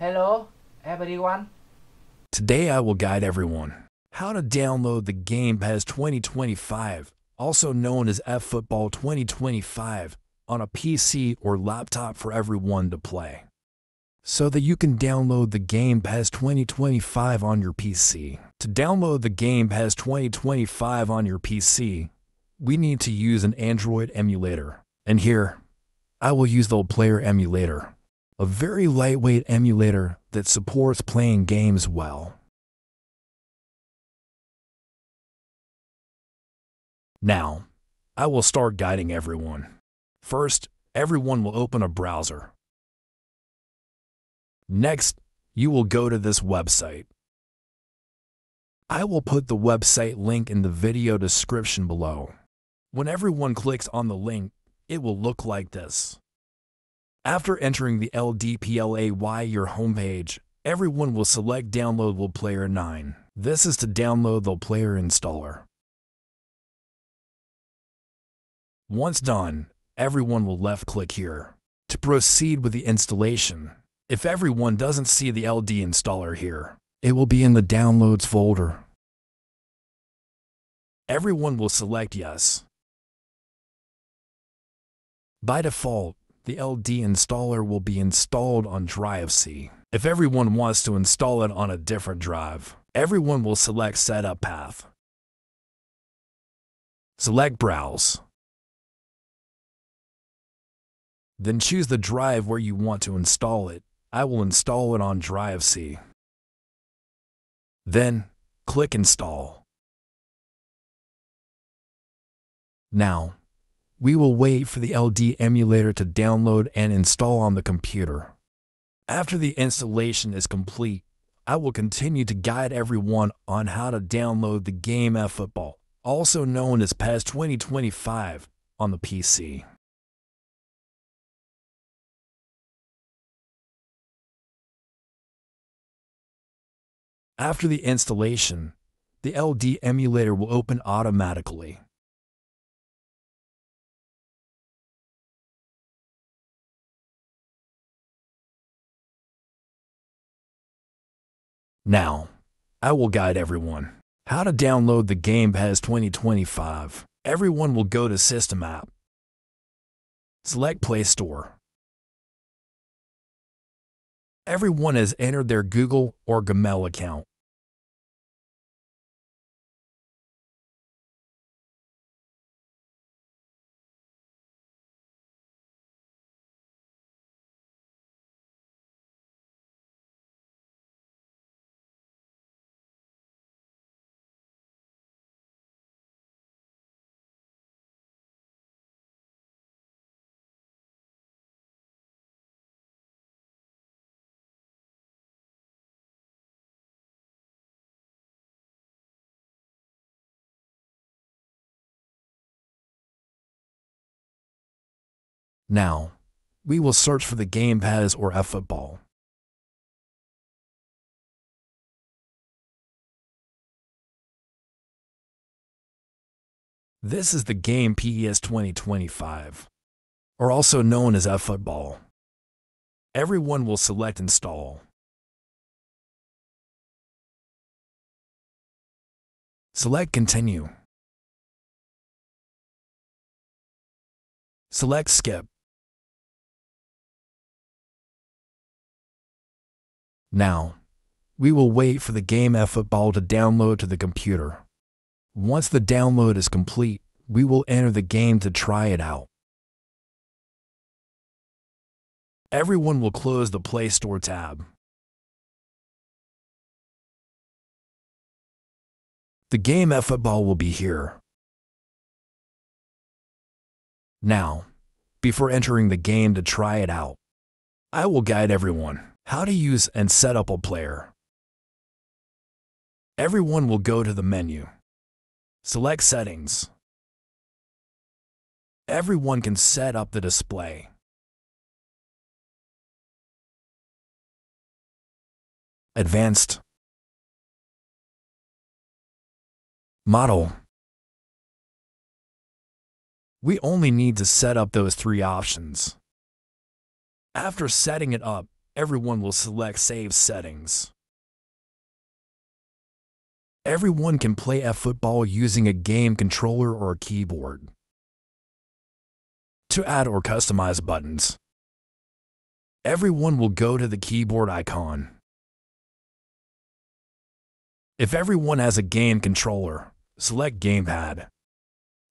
Hello, everyone. Today I will guide everyone how to download the Game PES 2025, also known as eFootball 2025, on a PC or laptop for everyone to play. So that you can download the Game PES 2025 on your PC. To download the Game PES 2025 on your PC, we need to use an Android emulator. And here, I will use LDPlayer emulator, a very lightweight emulator that supports playing games well. Now, I will start guiding everyone. First, everyone will open a browser. Next, you will go to this website. I will put the website link in the video description below. When everyone clicks on the link, it will look like this. After entering the LDPlayer homepage, everyone will select Download LDPlayer 9. This is to download the Player installer. Once done, everyone will left click here. To proceed with the installation, if everyone doesn't see the LD installer here, it will be in the Downloads folder. Everyone will select Yes. By default, the LD installer will be installed on drive C. If everyone wants to install it on a different drive, everyone will select Setup Path. Select Browse. Then choose the drive where you want to install it. I will install it on drive C. Then, click Install. Now, we will wait for the LD emulator to download and install on the computer. After the installation is complete, I will continue to guide everyone on how to download the game eFootball, also known as PES 2025, on the PC. After the installation, the LD emulator will open automatically. Now, I will guide everyone how to download the Game PES 2025. Everyone will go to System App. Select Play Store. Everyone has entered their Google or Gmail account. Now, we will search for the Game PES or eFootball. This is the game PES 2025, or also known as eFootball. Everyone will select Install. Select Continue. Select Skip. Now, we will wait for the game eFootball to download to the computer. Once the download is complete, we will enter the game to try it out. Everyone will close the Play Store tab. The game eFootball will be here. Now, before entering the game to try it out, I will guide everyone how to use and set up a player. Everyone will go to the menu. Select Settings. Everyone can set up the display. Advanced Model We only need to set up those three options. After setting it up, everyone will select Save Settings. Everyone can play eFootball using a game controller or a keyboard. To add or customize buttons, everyone will go to the keyboard icon. If everyone has a game controller, select Gamepad.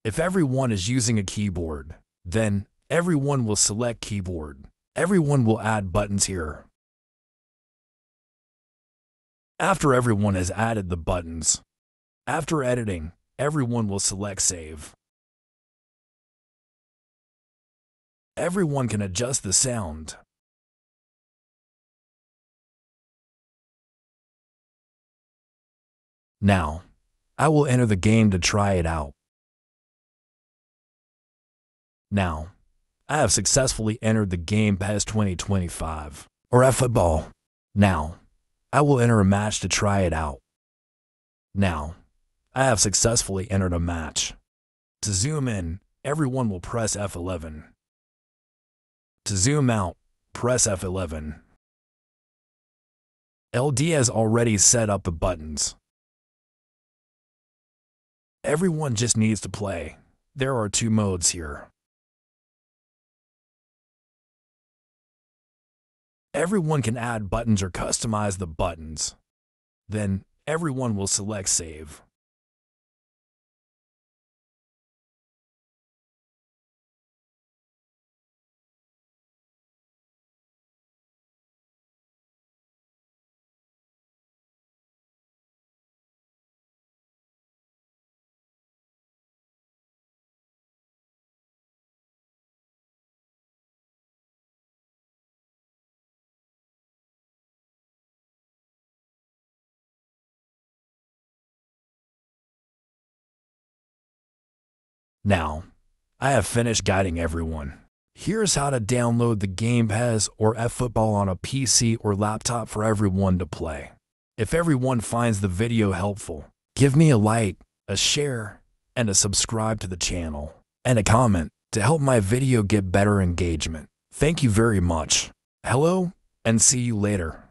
If everyone is using a keyboard, then everyone will select Keyboard. Everyone will add buttons here. After everyone has added the buttons, after editing, everyone will select Save. Everyone can adjust the sound. Now, I will enter the game to try it out. Now, I have successfully entered the Game PES 2025, or eFootball. Now, I will enter a match to try it out. Now, I have successfully entered a match. To zoom in, everyone will press F11. To zoom out, press F11. LD has already set up the buttons. Everyone just needs to play. There are two modes here. Everyone can add buttons or customize the buttons. Then everyone will select Save. Now, I have finished guiding everyone. Here's how to download the Game PES or eFootball on a PC or laptop for everyone to play. If everyone finds the video helpful, give me a like, a share, and a subscribe to the channel, and a comment to help my video get better engagement. Thank you very much. Hello, and see you later.